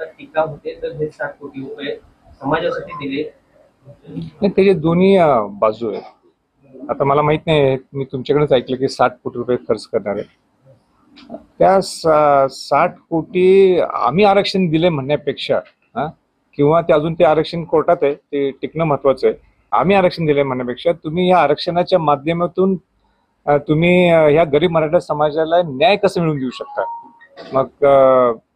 आता टीका होते तर हे साठ कोटी रुपये समाजासाठी दिले. नाही त्याचे दोन्ही बाजू आहेत आता मला माहीत नाही मी तुमच्याकडेच ऐकलं की साठ कोटी रुपये खर्च करणार आहे त्या साठ कोटी आम्ही आरक्षण दिले म्हणण्यापेक्षा किंवा ते अजून ते आरक्षण कोर्टात आहे ते टिकणं महत्वाचं आहे आम्ही आरक्षण दिले म्हणण्यापेक्षा तुम्ही या आरक्षणाच्या माध्यमातून तुम्ही ह्या गरीब मराठा समाजाला न्याय कसं मिळवून देऊ शकता? मग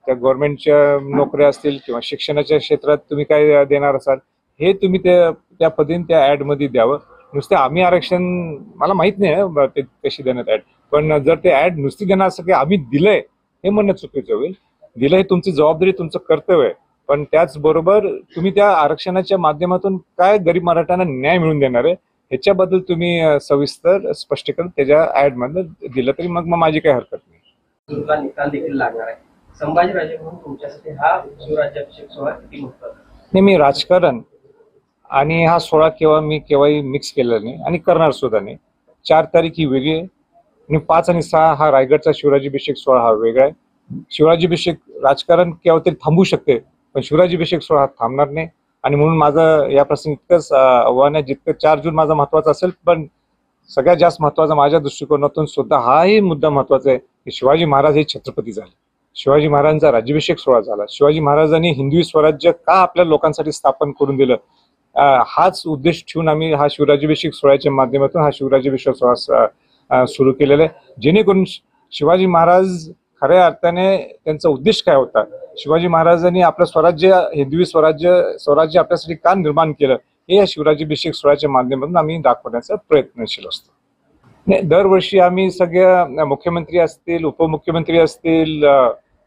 त्या गव्हर्नमेंटच्या नोकऱ्या असतील किंवा शिक्षणाच्या क्षेत्रात तुम्ही काय देणार असाल हे तुम्ही त्या त्या पद्धतीने त्या ऍडमध्ये द्यावं. नुसते आम्ही आरक्षण मला माहीत नाही ते कशी देण्यात ऍड पण जर ते ऍड नुसती देणार असं की आम्ही दिलंय हे म्हणणं चुकीचं होईल. दिलं हे तुमची जबाबदारी तुमचं कर्तव्य आहे. पण त्याचबरोबर तुम्ही त्या आरक्षणाच्या माध्यमातून काय गरीब मराठ्यांना न्याय मिळवून देणार आहे ह्याच्याबद्दल तुम्ही सविस्तर स्पष्टीकरण त्याच्या ऍडमध्ये दिलं तरी मग माझी काही हरकत नाही. निकाल देखील लागणार आहे. संभाजीराजे म्हणून तुमच्यासाठी हा शिवराज्याभिषेक सोहळा किती महत्त्वाचा नाही मी राजकारण आणि हा सोहळा केव्हा मी केव्हाही मिक्स केलेला नाही आणि करणार सुद्धा नाही. चार तारीख ही वेगळी आहे. आणि पाच आणि सहा हा रायगडचा शिवराज्याभिषेक सोहळा हा वेगळा आहे. शिवराज्याभिषेक राजकारण केव्हा तरी थांबू शकते पण शिवराजीभिषेक सोहळा हा थांबणार नाही. आणि म्हणून माझं या प्रसंगी इतकंच आव्हान आहे जितकं चार जून माझा महत्त्वाचा असेल पण सगळ्यात जास्त महत्त्वाचा माझ्या दृष्टिकोनातून सुद्धा हाही मुद्दा महत्त्वाचा आहे की शिवाजी महाराज हे छत्रपती झाले. शिवाजी महाराजांचा राज्याभिषेक सोहळा झाला. शिवाजी महाराजांनी हिंदवी स्वराज्य का आपल्या लोकांसाठी स्थापन करून दिलं? हाच उद्देश ठेवून आम्ही हा शिवराज्याभिषेक सोहळ्याच्या माध्यमातून हा शिवराज्याभिषेक सोहळा सुरू केलेला आहे. जेणेकरून शिवाजी महाराज खऱ्या अर्थाने त्यांचा उद्देश काय होता? शिवाजी महाराजांनी आपलं स्वराज्य हिंदवी स्वराज्य स्वराज्य आपल्यासाठी का निर्माण केलं? हे या शिवराज्याभिषेक सोहळ्याच्या माध्यमातून आम्ही दाखवण्याचा प्रयत्नशील असतो. नाही दरवर्षी आम्ही सगळ्या मुख्यमंत्री असतील उपमुख्यमंत्री असतील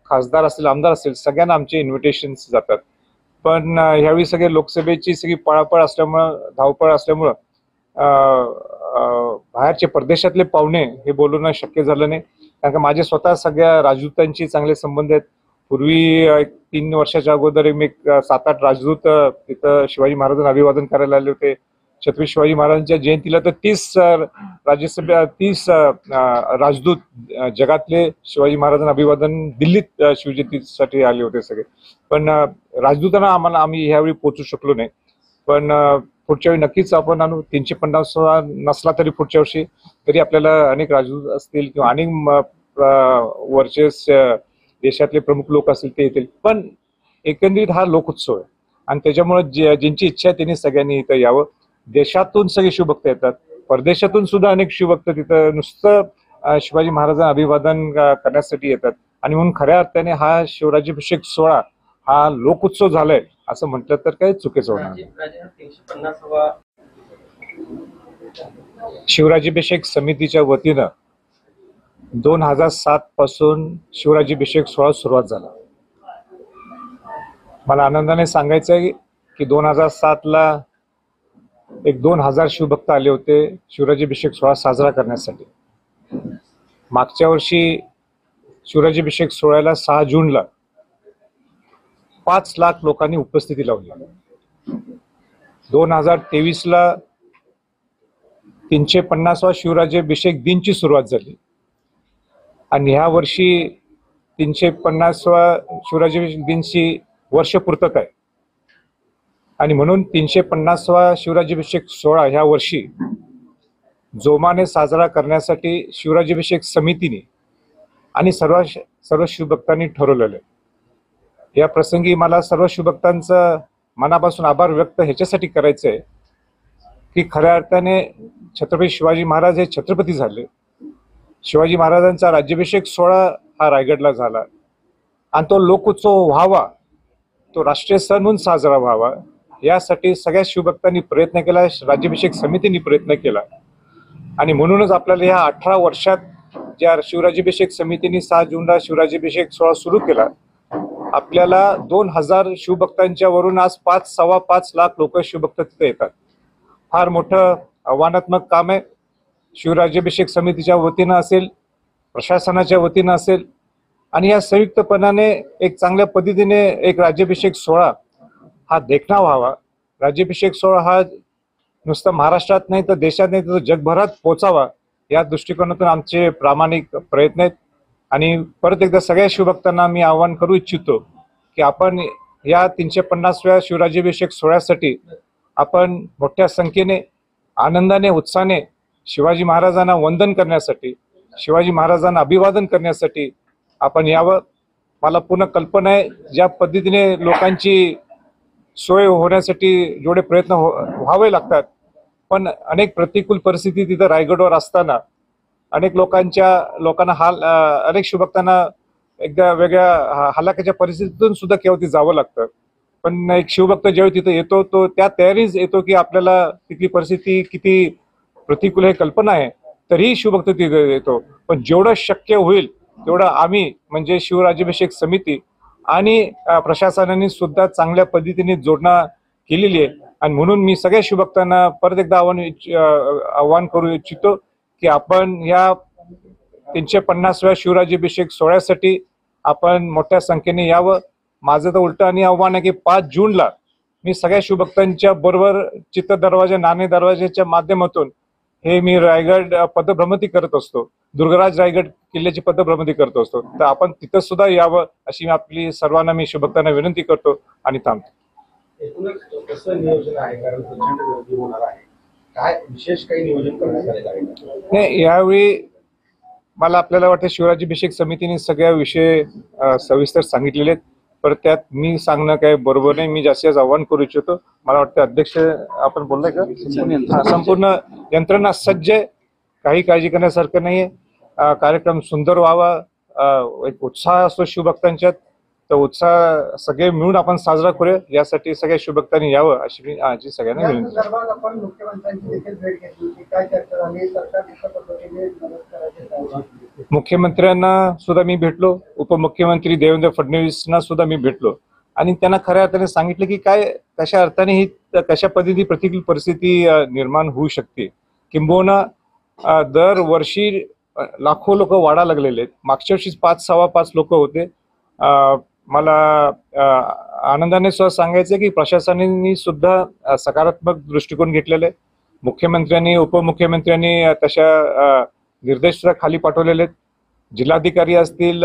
खासदार असतील आमदार असतील सगळ्यांना आमचे इन्व्हिटेशन जातात. पण ह्यावेळी सगळे लोकसभेची सगळी पळापळ असल्यामुळं धावपळ असल्यामुळं बाहेरचे परदेशातले पाहुणे हे बोलवणं शक्य झालं नाही. कारण का माझे स्वतः सगळ्या राजदूतांशी चांगले संबंध आहेत. पूर्वी एक तीन वर्षाच्या अगोदर मी सात आठ राजदूत तिथं शिवाजी महाराजांना अभिवादन करायला आले होते. छत्रपती शिवाजी महाराजांच्या जयंतीला तर तीस राज्यसभा तीस राजदूत जगातले शिवाजी महाराजांना अभिवादन दिल्लीत शिवजयंतीसाठी आले होते सगळे. पण राजदूतांना आम्हाला आम्ही ह्यावेळी पोहोचू शकलो नाही. पण पुढच्या वेळी नक्कीच आपण आणू. तीनशे पन्नास नसला तरी पुढच्या वर्षी तरी आपल्याला अनेक राजदूत असतील किंवा अनेक वरचे देशातले प्रमुख लोक असतील ते येतील. पण एकंदरीत हा लोकोत्सव आहे. आणि त्याच्यामुळे जे ज्यांची इच्छा आहे त्यांनी सगळ्यांनी इथं यावं. देशातून सगळे शिवभक्त येतात. परदेशातून सुद्धा अनेक शिवभक्त तिथं नुसतं शिवाजी महाराजांना अभिवादन करण्यासाठी येतात. आणि म्हणून खऱ्या अर्थाने हा शिवराज्याभिषेक सोहळा हा लोकोत्सव झालाय असं म्हटलं तर काही चुकीचं होणार शिवराज्याभिषेक समितीच्या वतीनं दोन हजार सात पासून शिवराज्याभिषेक सोहळा सुरुवात झाला. मला आनंदाने सांगायचं आहे की दोन हजार सात ला एक दोन हजार शिवभक्त आले होते शिवराज्याभिषेक सोहळा साजरा करण्यासाठी. मागच्या वर्षी शिवराज्याभिषेक सोहळ्याला सहा जूनला पाच लाख लोकांनी उपस्थिती लावली. दोन हजार तेवीस ला तीनशे पन्नासवा शिवराज्याभिषेक दिनची सुरुवात झाली. आणि ह्या वर्षी तीनशे पन्नासवा शिवराज्याभिषेक दिनची वर्षपूर्तक आहे. आणि म्हणून तीनशे पन्नासवा शिवराज्याभिषेक सोहळा ह्या वर्षी जोमाने साजरा करण्यासाठी शिवराज्याभिषेक समितीने आणि सर्व सर्व शिवभक्तांनी ठरवलेलं आहे. या प्रसंगी मला सर्व शिवभक्तांचं मनापासून आभार व्यक्त ह्याच्यासाठी करायचं आहे की खऱ्या अर्थाने छत्रपती शिवाजी महाराज हे छत्रपती झाले. शिवाजी महाराजांचा राज्याभिषेक सोहळा हा रायगडला झाला. आणि तो लोकोत्सव व्हावा तो राष्ट्रीय सण म्हणून साजरा व्हावा. यासाठी सगळ्या शिवभक्तांनी प्रयत्न केला राज्याभिषेक समितीने प्रयत्न केला. आणि म्हणूनच आपल्याला या अठरा वर्षात ज्या शिवराज्याभिषेक समितीने सहा जूनला शिवराज्याभिषेक सोहळा सुरू केला आपल्याला दोन हजार शिवभक्तांच्या वरून आज पाच सव्वा पाच लाख लोक शिवभक्त तिथे येतात. फार मोठं आव्हानात्मक काम आहे. शिवराज्याभिषेक समितीच्या वतीनं असेल प्रशासनाच्या वतीनं असेल आणि या संयुक्तपणाने एक चांगल्या पद्धतीने एक राज्याभिषेक सोहळा हा देखणा व्हावा राज्याभिषेक सोहळा हा नुसतं महाराष्ट्रात नाही तर देशात नाही तर जगभरात पोचावा या दृष्टिकोनातून आमचे प्रामाणिक प्रयत्न आहेत. आणि परत एकदा सगळ्या शिवभक्तांना मी आवाहन करू इच्छितो की आपण या तीनशे पन्नासव्या शिवराज्याभिषेक सोहळ्यासाठी आपण मोठ्या संख्येने आनंदाने उत्साहाने शिवाजी महाराजांना वंदन करण्यासाठी शिवाजी महाराजांना अभिवादन करण्यासाठी आपण यावं. मला पूर्ण कल्पना आहे. ज्या पद्धतीने लोकांची सोय होण्यासाठी जेवढे प्रयत्न हो व्हावे लागतात पण अनेक प्रतिकूल परिस्थिती तिथं रायगडवर असताना अनेक लोकांच्या लोकांना हाल अनेक शिवभक्तांना एकदा वेगळ्या हालाकीच्या परिस्थितीतून सुद्धा केव्हा ते जावं लागतं. पण एक शिवभक्त ज्यावेळी तिथं येतो तो त्या तयारीच येतो की आपल्याला तिथली परिस्थिती किती प्रतिकूल हे कल्पना आहे तरीही शिवभक्त तिथे येतो. पण जेवढं शक्य होईल तेवढं आम्ही म्हणजे शिवराज्याभिषेक समिती आणि प्रशासनाने सुद्धा चांगल्या पद्धतीने जोडणा केलेली आहे. आणि म्हणून मी सगळ्या शिवभक्तांना परत एकदा आव्हान आव्हान करू इच्छितो की आपण या तीनशे पन्नासव्या शिवराज्याभिषेक सोहळ्यासाठी आपण मोठ्या संख्येने यावं. माझं तर उलट आणि आव्हान आहे की पाच जूनला मी सगळ्या शिवभक्तांच्या बरोबर चित्त दरवाजा नाणे दरवाजाच्या माध्यमातून हे मी रायगड पदभ्रमती करत असतो. दुर्गराज रायगड किल्ल्याची पदभ्रमंती करत असतो. तर आपण तिथं सुद्धा यावं अशी मी आपली सर्वांना मी शिवभक्तांना विनंती करतो आणि थांबतो. एकूणच कसं नियोजन आहे? कारण प्रचंड गर्दी होणार आहे. काय विशेष काही नियोजन करण्यात आलेलं आहे? का? नाही यावेळी मला आपल्याला वाटतं शिवराज्याभिषेक समितीने सगळ्या विषय सविस्तर सांगितलेले आहेत. पर त्यात मी सांगणं काय बरोबर नाही. मी जास्तीत आव्हान करू इच्छितो. मला वाटतं अध्यक्ष आपण बोललाय का? हा, संपूर्ण यंत्रणा सज्ज आहे. काही काळजी करण्यासारखं नाहीये. अ, कार्यक्रम सुंदर व्हावा. एक उत्साह असतो शिवभक्तांच्यात. तर उत्साह सगळे मिळून आपण साजरा करूया. यासाठी सगळ्या शिवभक्तांनी यावं अशी मी आजी सगळ्यांना विनंती? मुख्यमंत्र्यांना सुद्धा मी भेटलो. उपमुख्यमंत्री देवेंद्र फडणवीसना सुद्धा मी भेटलो. आणि त्यांना खऱ्या अर्थाने सांगितलं की काय कशा अर्थाने ही कशा पद्धती प्रतिकूल परिस्थिती निर्माण होऊ शकते. किंबहुना दरवर्षी लाखो लोक वाढा लागलेले आहेत. मागच्या वर्षी पाच सव्वा पाच लोक होते. मला आनंदाने सुद्धा सांगायचं की प्रशासनाने सुद्धा सकारात्मक दृष्टिकोन घेतलेला. आहे मुख्यमंत्र्यांनी उपमुख्यमंत्र्यांनी तशा निर्देश खाली पाठवलेले आहेत. जिल्हाधिकारी असतील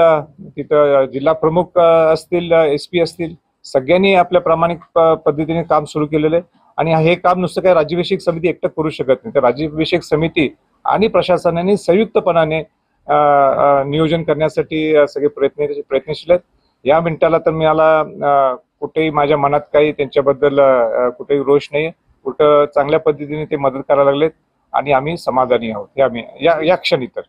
तिथं जिल्हा प्रमुख असतील एस पी असतील सगळ्यांनी आपल्या प्रामाणिक पद्धतीने काम सुरू केलेलं आहे. आणि हे काम नुसतं काय राज्याभिषेक समिती एकटं करू शकत नाही. तर राज्याभिषेक समिती आणि प्रशासनाने संयुक्तपणाने नियोजन करण्यासाठी सगळे प्रयत्न प्रयत्नशील आहेत. या मिनिटाला तर मला कुठेही माझ्या मनात काही त्यांच्याबद्दल कुठेही रोष नाही कुठं चांगल्या पद्धतीने ते मदत करायला लागलेत आणि आम्ही समाधानी आहोत. या या क्षणी तर.